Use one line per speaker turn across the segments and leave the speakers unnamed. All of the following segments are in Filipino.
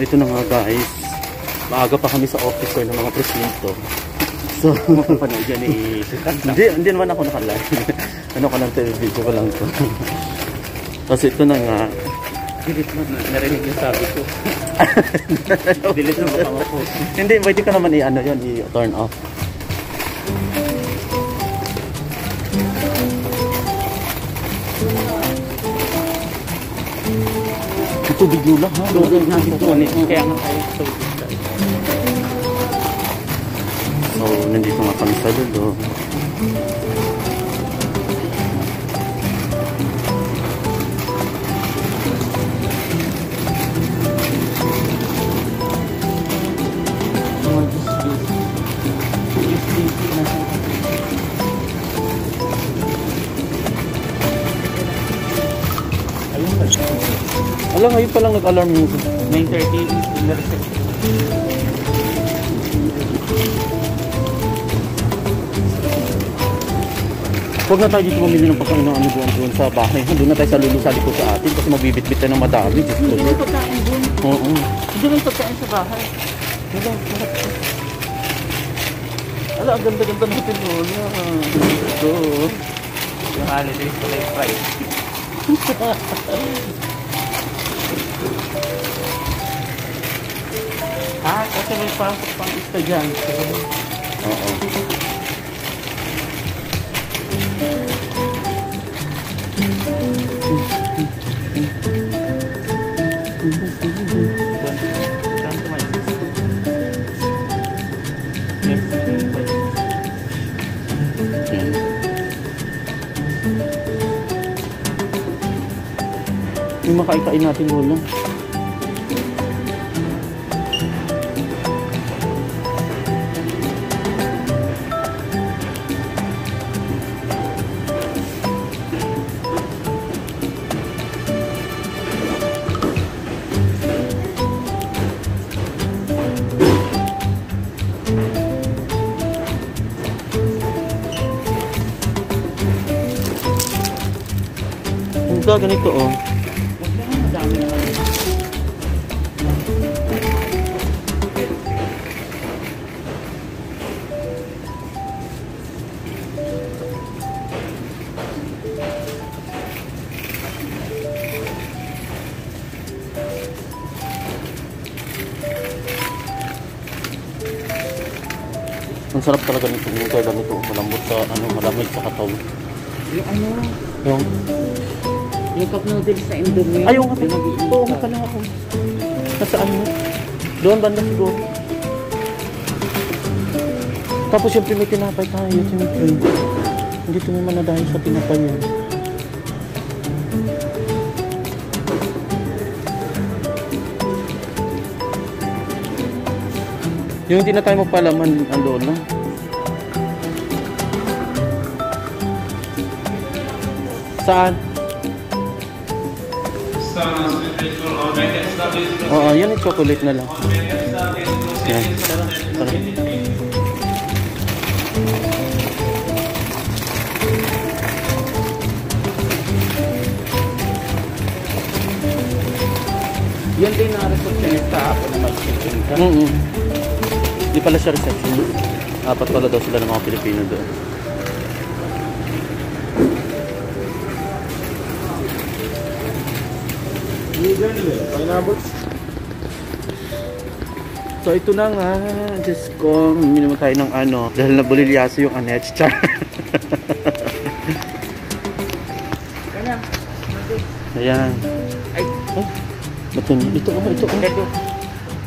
ito na nga guys. Maaga pa kami sa officer ng mga presinto. So,
Mapapanood yan eh.
hindi, hindi naman ako nakalive. ano ka lang, video ko lang to. Kasi ito na nga.
Delete mo na. Narinig yung sabi ko. Delete mo baka ma-post.
hindi, pwede ka naman i-ano yun, i-turn off. Ito video lang ha.
Tubig na dito. Kaya nga tayo tubig.
So, nandito nga kami sa dulo.
Ayun ba?
Alam, ngayon pa lang nag-alarm music.
9.30 in the reception.
Huwag na tayo dito mamili ng pagkain ng ano doon, doon sa bahay. Doon na tayo sa lulu sa likod sa atin kasi mabibit-bit tayo ng madami. Diyos ko,
Hindi pagkain dun.
Oo.
Hindi may pagkain sa bahay.
Wala, wala. Ala, ang ganda-ganda natin, Lola. Ito.
Yung holidays ko like price. ah, kasi may pasok pang estudyante.
Oo.
Saan tumayo?
Yung makaikain natin, ga, ganito, oh. Ang sarap talaga nito. Yung kaya ganito, malambot sa, ano, malamig sa katawan.
Yung ano,
Yung,
yung cup noodles sa Indomie.
nga
Yung
pala.
nag-iinit
Oo, ako. Nasaan mo? Doon, banda siguro. Tapos siyempre may tinapay tayo, siyempre. Hindi tumiman na dahil sa tinapay yan. Yung hindi na tayo magpalaman, ang lola. Saan? Oo, yan yung chocolate na lang. Yan. Tara.
Yan din ang receptionist sa hapon na mag-kitchen ka.
Mm Di pala siya reception. Apat pala daw sila ng mga Pilipino doon. So ito na nga, Diyos ko, hindi naman tayo ng ano, dahil nabulilyaso yung anets, char. Ayan.
ay,
Oh, ito, ito, ito,
ito.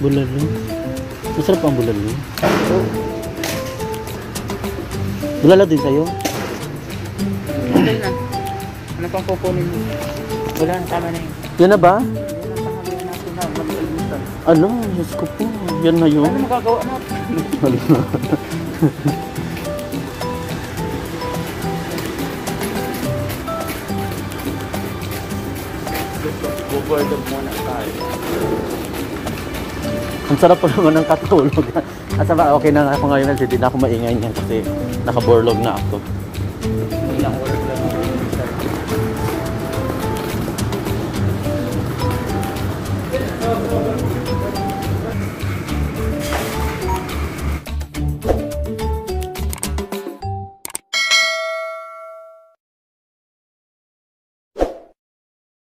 Bulalo. Masarap ang bulalo. Bulalo din sa'yo?
Okay na. Ano pang kukunin mo? Wala na, tama na yun.
Yan na ba? Ano? Diyos ko po. Yan na yun.
Ano magagawa natin? Bubordog muna tayo.
Ang sarap pa naman ng katulog. At saka okay na ako ngayon kasi di na ako maingay niyan kasi nakaborlog na ako.
Ilang oras